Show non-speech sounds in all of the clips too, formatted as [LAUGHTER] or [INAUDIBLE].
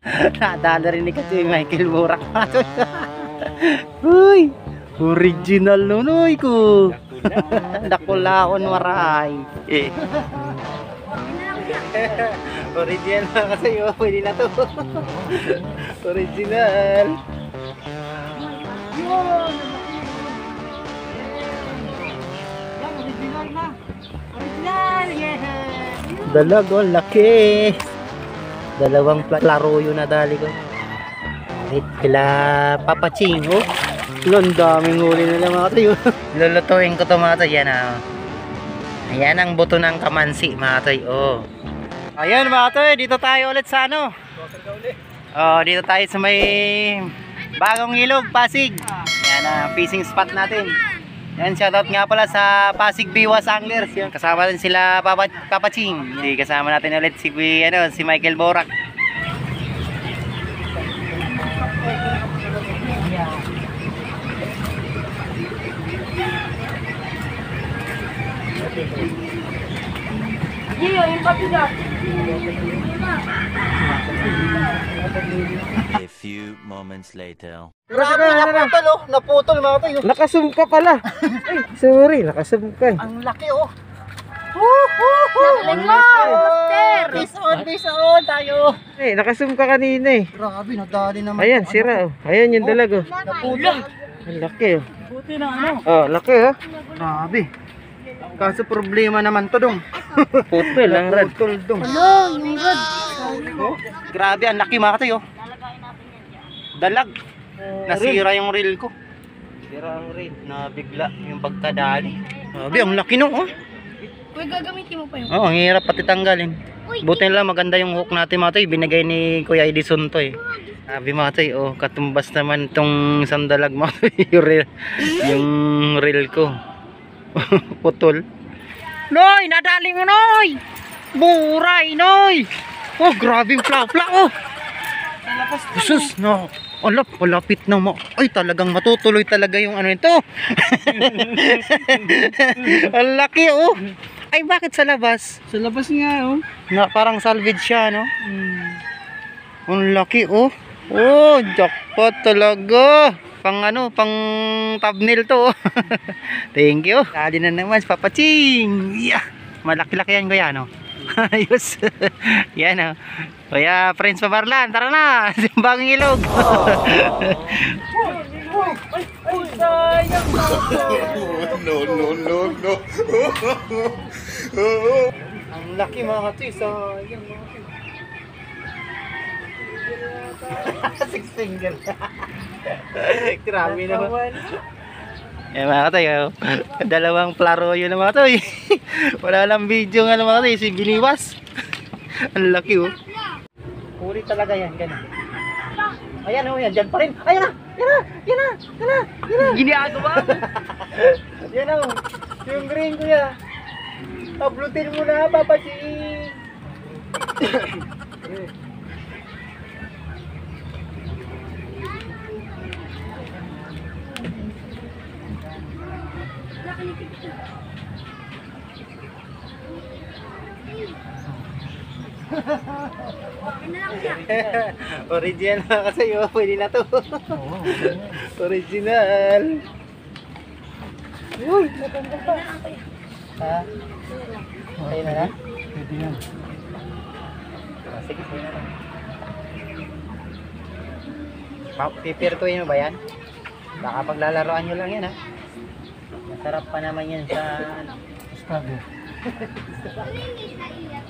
Nadala rin ni kasi Michael Burak. [LAUGHS] Uy! Original nunoy ko. Nakulaon waray. Eh. [LAUGHS] Original na kasi yun. Pwede na to. [LAUGHS] Original. Dalag oh, laki. Dalawang laruyo na dali ko. Wait, kila Papa Ching, oh. Lon, daming huli na lang mga tayo. [LAUGHS] Lulutuin ko to mga tayo. Yan ah. Ayan ang buto ng kamansi mga tayo. Oh. Ayan mga tayo, dito tayo ulit sa ano. Oh, dito tayo sa may bagong ilog, Pasig. Yan ang fishing spot natin. Yan, shoutout nga pala sa Pasig Biwas Anglers. Yan, kasama din sila Papa, Papa Ching. Hindi, kasama natin ulit si, ano, si Michael Borak. A few moments later. Grabe, naputol oh. Naputol mga tayo. Nakasum ka pala. Ay, sorry, nakasum ka. Ang laki oh. Nakaling mo! Peace on, peace on tayo. Eh, nakasum ka kanina eh. Grabe, nadali naman. Ayan, sira oh. Ayan yung dalag oh. Naputol. Ang laki oh. Buti na ano. Oh, laki oh. Grabe. Kaso problema naman to dong. [LAUGHS] Putol ang rad. Putol dong. Oh, grabe, ang laki mga tayo. Dalag. Nasira yung reel ko. Sira ang reel. Nabigla yung pagkadali. Grabe, ang laki nung oh. Uy, gagamitin mo pa yun. Oo, ang hirap pati tanggalin. Buti na lang maganda yung hook natin mga tayo. Binigay ni Kuya Edison to eh. Sabi mga tayo, oh, katumbas naman tong sandalag mga tayo. [LAUGHS] yung reel, yung reel ko. [LAUGHS] Putol. Noy, nadali mo Noy! Buray, Noy! Oh, grabing pla-pla oh! Jesus, no. Alap, palapit na mo. Ay, talagang matutuloy talaga yung ano ito. [LAUGHS] Ang laki oh. Ay, bakit sa labas? Sa labas nga oh. Na parang salvage siya, no? Ang laki, oh. Oh, jackpot talaga. Pang ano, pang thumbnail to. oh. [LAUGHS] Thank you. Dali na naman, papaching. Yeah. Malaki-laki yan, kuya, [LAUGHS] no? Ayos. [LAUGHS] yan, oh. Kuya, Prince Pabarlan, tara na. Simbang ilog. Ang laki mga katoy, sayang mga. [LAUGHS] Six finger. [LAUGHS] Grabe naman. Eh mga katoy, oh. dalawang plaroyo na mga katoy. [LAUGHS] Wala lang video nga ng mga katoy, si Biliwas. Ang laki oh. Huli talaga yan, ganun. Ayan oh, yan, dyan pa rin. Ayan na, yan na, yan na, yan na, yan na. Ginagawa mo. Yan oh, yung green kuya. Ablutin mo na, papachi. [COUGHS] [LAUGHS] Original na kasi yun, pwede na to. Original. Uy, natanggal pa. Ha? Okay na na? Pwede yan. Ah, sige, sige na lang. Pipirtuin mo ba yan? Baka paglalaroan nyo lang yan ha. Masarap pa naman yan sa ano. Estado. [LAUGHS]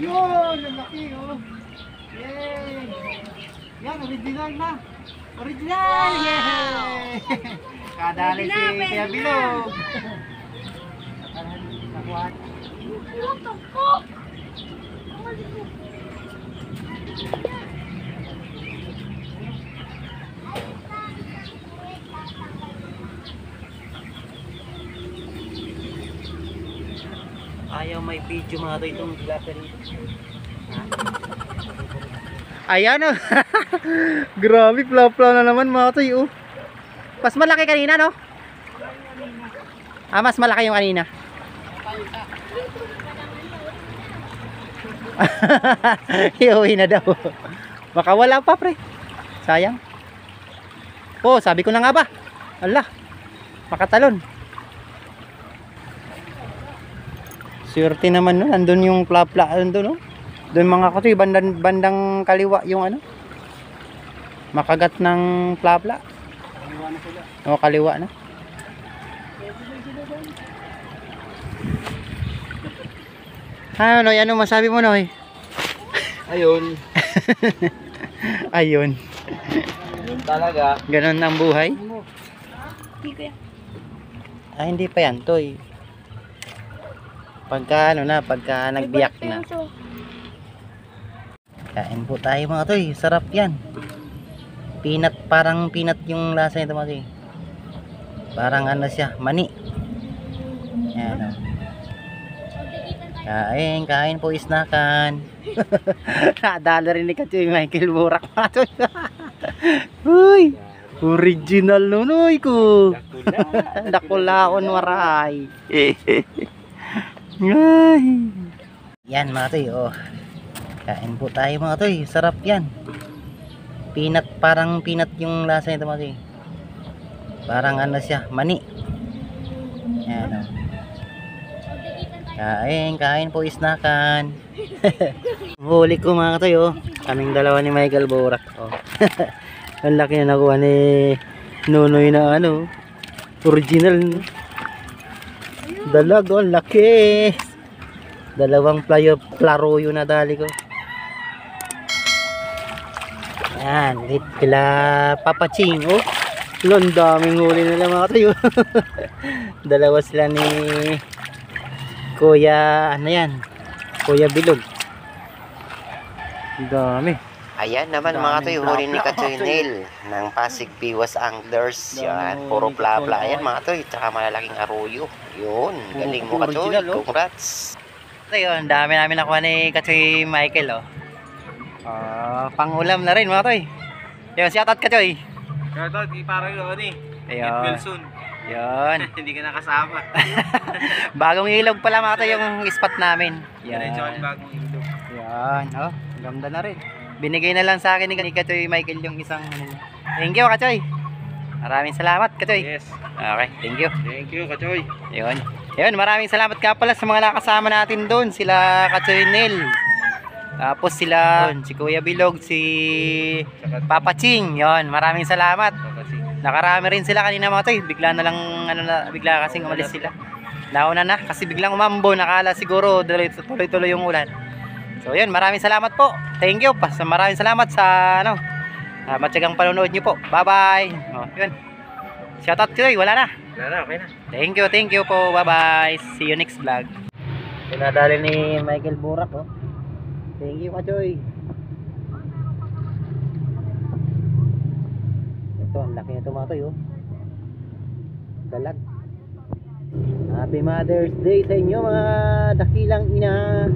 Yun, ang laki oh. Yay! Yan, original na. Original! Yay! [LAUGHS] Kadali si Kuya Bilog. Nakuha. Ayaw may video mga to itong flattery. Ayan oh. [LAUGHS] Grabe, pla-pla na naman mga to oh. Mas malaki kanina no? Ah, mas malaki yung kanina. [LAUGHS] Iuwi na daw. Baka wala pa pre. Sayang. Oh, sabi ko na nga ba. Allah. Makatalon. Swerte naman nun. Andun yung pla-pla. Andun no? Doon mga katoy, bandang, bandang kaliwa yung ano. Makagat ng pla-pla. O, kaliwa na. Ano, Noy? Ano masabi mo, Noy? Ayun. [LAUGHS] Ayun. Talaga. Ganon ang buhay. Ah, hindi pa yan, Toy. Pagka ano na, pagka nagbiyak na. Kain po tayo mga Toy. Sarap yan. Peanut, parang peanut yung lasa nito mga Toy. Parang ano siya, mani. Yan o. Kain, kain po isnakan. [LAUGHS] Nadala rin ni Kachoy Michael Burak mga Toy. [LAUGHS] Uy! Original nunoy ko. [LAUGHS] Dakulaon waray. Ay. Yan mga toy, oh. Kain po tayo mga toy. Sarap yan. Peanut, parang peanut yung lasa nito mga toy. Parang ano siya, mani. Yan oh. Kain, kain po isnakan. [LAUGHS] Huli ko mga toy, oh. Kaming dalawa ni Michael Borak. Oh. [LAUGHS] Ang laki na nakuha ni Nonoy na ano. Original. Dalag, oh, laki. Dalawang playo, plaroyo na dali ko. Yan, lit kila Papaching, oh. Lon, daming huli nila mga tayo. [LAUGHS] Dalawa sila ni Kuya, ano yan? Kuya Bilog. Dami. Ayan naman Dami mga yung huli ni. Kachoy Nail ng Pasig Piwas Anglers. Yan, puro plapla. Ayan mga to, tsaka malalaking arroyo. Yun, galing mo oh. Congrats. Ito yun, dami namin nakuha ni Kachoy Michael, oh. Ah, pangulam na rin mga toy. Yun, shoutout Kachoy. Ito, di parang yun eh. Ayun. Wilson. Yun. [LAUGHS] Hindi ka nakasama. [LAUGHS] Bagong ilog pala mga toy yung spot namin. Diretso ka Yan. bagong ilog. Yan, oh. Ganda na rin. Binigay na lang sa akin ni Kachoy Michael yung isang ano. Thank you, Kachoy. Maraming salamat, Kachoy. Yes. Okay, thank you. Thank you, Kachoy. Yun. Yun, maraming salamat ka pala sa mga nakasama natin doon. Sila Kachoy Nel. Tapos sila, si Kuya Bilog, si Papa Ching. Yun, maraming salamat. Nakarami rin sila kanina mga toy. Bigla na lang, ano na, bigla kasing umalis sila. Nauna na, kasi biglang umambo. Nakala siguro tuloy- tuloy-tuloy yung ulan. So yun, maraming salamat po. Thank you. Pas, maraming salamat sa, ano, uh, matyagang panonood nyo po. Bye-bye. Oh, yun. Shoutout Choy, wala na. Wala na, okay na. Thank you, thank you po. Bye-bye. See you next vlog. Pinadali ni Michael Burak, oh. Thank you, Kachoy. Ito, ang laki na tomato, oh. Dalag. Happy Mother's Day sa inyo, mga dakilang ina.